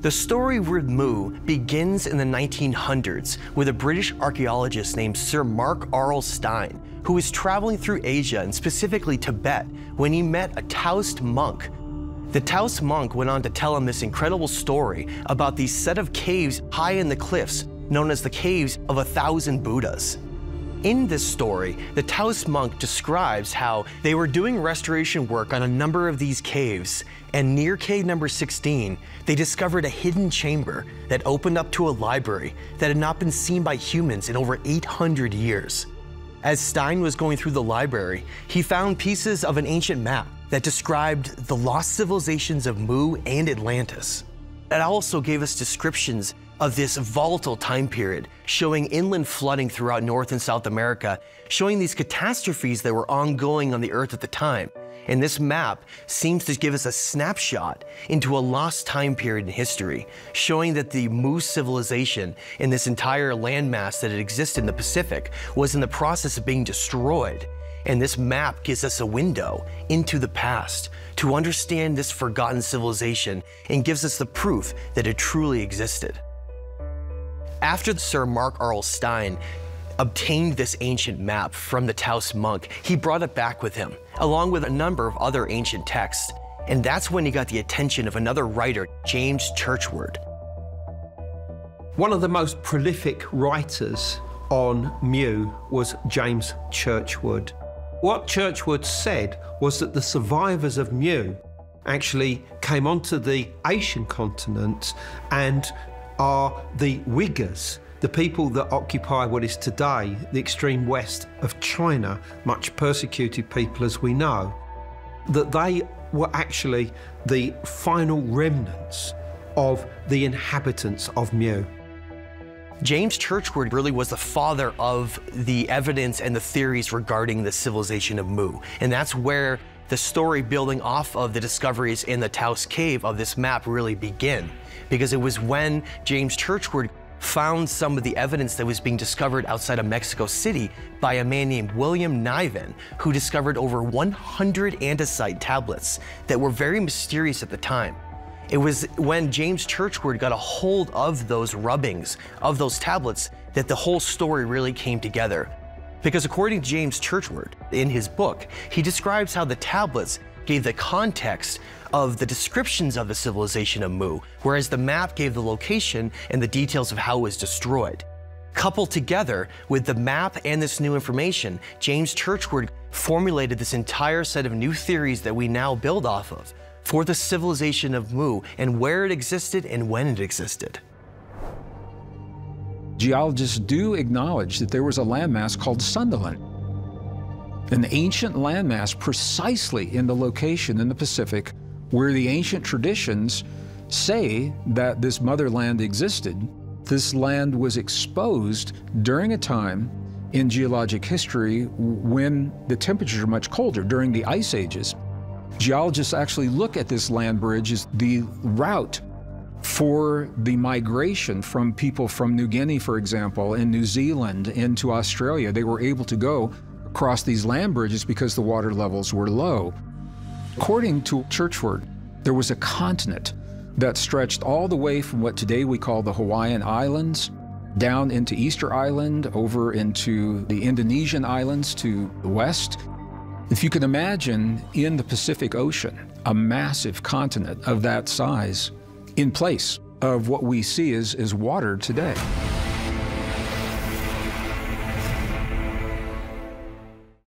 The story with Mu begins in the 1900s with a British archaeologist named Sir Marc Aurel Stein, who was traveling through Asia and specifically Tibet when he met a Taoist monk. The Taoist monk went on to tell him this incredible story about these set of caves high in the cliffs known as the Caves of a Thousand Buddhas. In this story, the Taoist monk describes how they were doing restoration work on a number of these caves, and near cave number 16, they discovered a hidden chamber that opened up to a library that had not been seen by humans in over 800 years. As Stein was going through the library, he found pieces of an ancient map that described the lost civilizations of Mu and Atlantis. It also gave us descriptions of this volatile time period, showing inland flooding throughout North and South America, showing these catastrophes that were ongoing on the Earth at the time. And this map seems to give us a snapshot into a lost time period in history, showing that the Mu's civilization and this entire landmass that had existed in the Pacific was in the process of being destroyed. And this map gives us a window into the past to understand this forgotten civilization and gives us the proof that it truly existed. After Sir Marc Aurel Stein obtained this ancient map from the Taos monk, he brought it back with him, along with a number of other ancient texts. And that's when he got the attention of another writer, James Churchward. One of the most prolific writers on Mu was James Churchward. What Churchward said was that the survivors of Mu actually came onto the Asian continent and are the Uyghurs, the people that occupy what is today the extreme west of China, much persecuted people as we know, that they were actually the final remnants of the inhabitants of Mu. James Churchward really was the father of the evidence and the theories regarding the civilization of Mu. And that's where the story building off of the discoveries in the Taos Cave of this map really begin because it was when James Churchward found some of the evidence that was being discovered outside of Mexico City by a man named William Niven, who discovered over 100 andesite tablets that were very mysterious at the time. It was when James Churchward got a hold of those rubbings, of those tablets, that the whole story really came together. Because according to James Churchward, in his book, he describes how the tablets gave the context of the descriptions of the civilization of Mu, whereas the map gave the location and the details of how it was destroyed. Coupled together with the map and this new information, James Churchward formulated this entire set of new theories that we now build off of for the civilization of Mu and where it existed and when it existed. Geologists do acknowledge that there was a landmass called Sundaland an ancient landmass precisely in the location in the Pacific where the ancient traditions say that this motherland existed. This land was exposed during a time in geologic history when the temperatures are much colder, during the ice ages. Geologists actually look at this land bridge as the route for the migration from people from New Guinea, for example, in New Zealand into Australia. They were able to go across these land bridges because the water levels were low. According to Churchward, there was a continent that stretched all the way from what today we call the Hawaiian Islands down into Easter Island, over into the Indonesian islands to the west. If you can imagine in the Pacific Ocean, a massive continent of that size in place of what we see as, as water today.